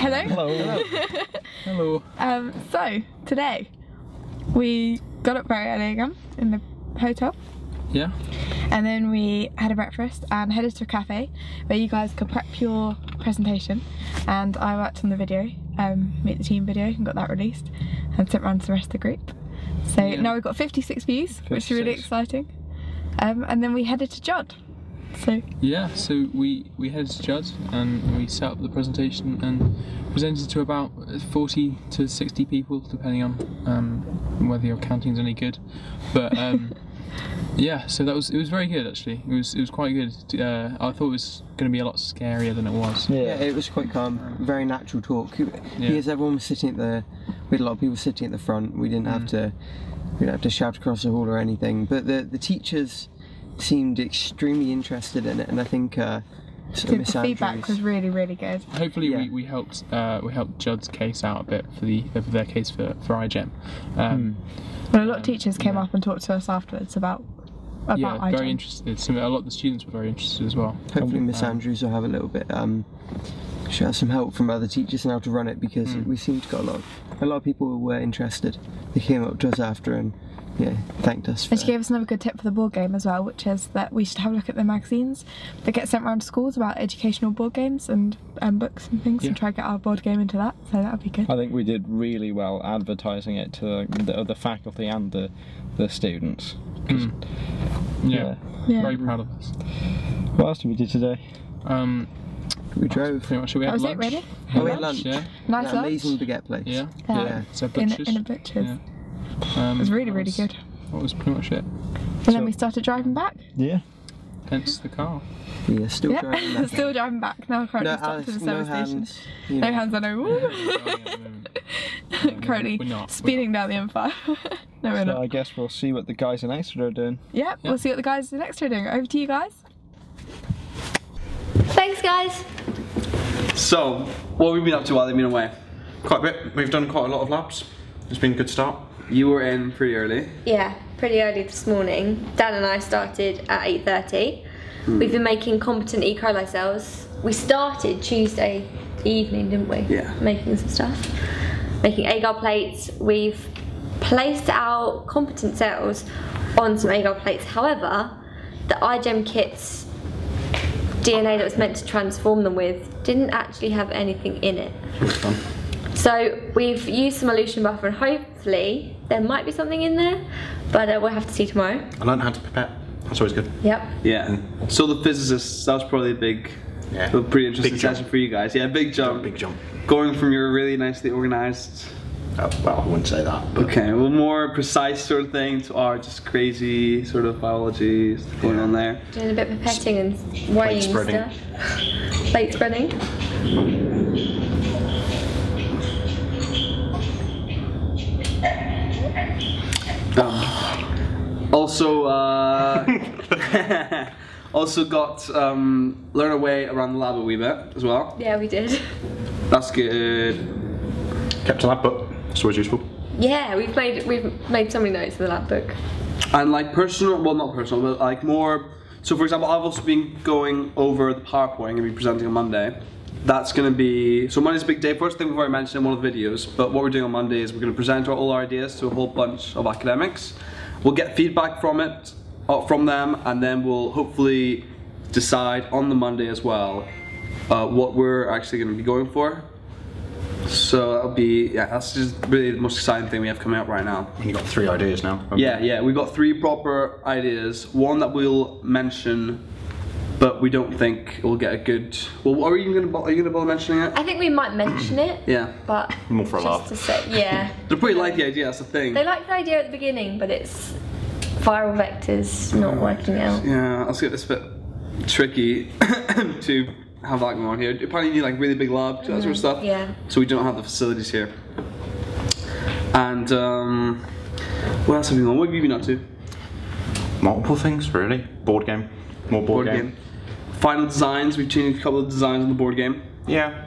Hello. Hello. Hello. Um, so today we got up very early again in the hotel, Yeah. and then we had a breakfast and headed to a cafe where you guys could prep your presentation. And I worked on the video, um, meet the team video, and got that released, and sent around to the rest of the group. So Yeah. now we've got 56 views, which is really exciting. Um, and then we headed to Judd. So Yeah. So we we headed to Judd and we set up the presentation and presented to about 40 to 60 people, depending on um, whether your counting's any good. But um, yeah, so that was it was very good actually. It was it was quite good. Uh, I thought it was going to be a lot scarier than it was. Yeah. Yeah, it was quite calm, very natural talk. Because everyone was sitting at the, we had a lot of people sitting at the front. We didn't have to, we didn't have to shout across the hall or anything. But the the teachers seemed extremely interested in it, and I think uh, sort of the Miss feedback Andrews. was really, really good. Hopefully, Yeah. we, we helped uh, we helped Judd's case out a bit for the for their case for for iGEM. Um, Well, a lot of teachers came up and talked to us afterwards about about yeah, iGEM. very interested. Some, a lot of the students were very interested as well. Hopefully, Miss Um, Andrews will have a little bit. Um, she'll have some help from other teachers on how to run it because Hmm. we seemed to got a lot. A lot of people were interested. They came up to us after and yeah, thanked us. For And she gave us another good tip for the board game as well, which is that we should have a look at the magazines that get sent around to schools about educational board games and um, books and things, and try to get our board game into that. So that would be good. I think we did really well advertising it to the, the faculty and the, the students. 'Cause, Mm. Yeah, Yeah. very proud of us. What else did we do today? Um, we drove. pretty much we That had was it, lunch. really? Oh, we had lunch. Yeah, Nice yeah, lunch. amazing baguette place. yeah, Yeah. yeah. So In, in a butcher's. Yeah. Um, It was really, that really good. That was pretty much it. And So- then we started driving back. Yeah. Hence the car. Yeah, still driving. Back. still driving back. Now currently no, stopped Alice, at the no service station. hands. you No hands on no. We're driving at the moment. currently We're not, we're speeding down the M5. no, we're So not. I guess we'll see what the guys in Exeter are doing. Yeah, Yeah. we'll see what the guys in Exeter are doing. Over to you guys. Thanks, guys. So, what have we been up to while they've been away? Quite a bit. We've done quite a lot of labs. It's been a good start. You were in pretty early. Yeah, pretty early this morning. Dan and I started at 8.30. Hmm. We've been making competent E. coli cells. We started Tuesday evening, didn't we? Yeah. Making some stuff. Making agar plates. We've placed our competent cells on some agar plates. However, the iGEM kits DNA that was meant to transform them with didn't actually have anything in it. So we've used some elution buffer and hopefully there might be something in there, but uh, we'll have to see tomorrow. I learned how to pipette. That's always good. Yep. Yeah. So the physicists, that was probably a big, Yeah. a pretty interesting Big jump. session for you guys. Yeah, big jump. Big jump. Going from your really nicely organized, Oh, well, I wouldn't say that. But okay, well more precise sort of thing to our just crazy sort of biology stuff going on there. Doing a bit of pipetting and weighing spreading. stuff. Plate spreading. Um, also, uh, also got um, learn a way around the lab a wee bit as well. Yeah, we did. That's good. kept a lab book. It's always useful. Yeah, we've made we've made so many notes in the lab book. And like personal, well not personal, but like more. So for example, I've also been going over the PowerPoint and be presenting on Monday. That's going to be so Monday's a big day for us. I think we've already mentioned in one of the videos. But what we're doing on Monday is we're going to present our, all our ideas to a whole bunch of academics. We'll get feedback from it, uh, from them, and then we'll hopefully decide on the Monday as well uh, what we're actually going to be going for. So that'll be yeah. That's just really the most exciting thing we have coming up right now. You got three ideas now. Yeah, yeah, we've got three proper ideas. One that we'll mention, but we don't think we'll get a good. Well, are you gonna are you gonna bother mentioning it? I think we might mention it, Yeah, but More for a just laugh. to say, yeah. they probably like the idea. That's the thing. They like the idea at the beginning, but it's viral vectors not working out. Yeah, I'll get this bit tricky to have that going on here. You probably need like really big lab, that sort of stuff. Yeah. So we don't have the facilities here. And um, what else have we been on? What have you been up to? Multiple things, really. Board game. More board, game. Final designs. We've changed a couple of designs on the board game. Yeah.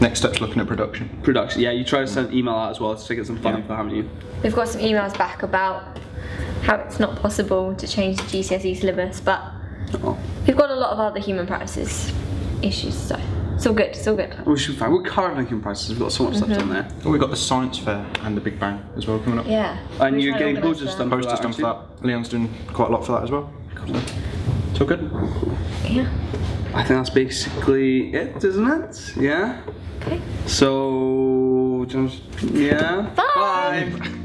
Next step's looking at production. Production. Yeah, you try to send an email out as well to get some funding yeah. for haven't you? We've got some emails back about how it's not possible to change the GCSE syllabus, but oh. we've got a lot of other human practices issues, so it's all good. It's all good. We should find. We're currently in practices. We've got so much mm -hmm. stuff mm-hmm. on there. Oh, we've got the science fair and the Big Bang as well coming up. Yeah. And we're you're getting posters done. Posters done for that. Leon's doing quite a lot for that as well. So good. Yeah. I think that's basically it, isn't it? Yeah. Okay. So, yeah. Bye. Bye.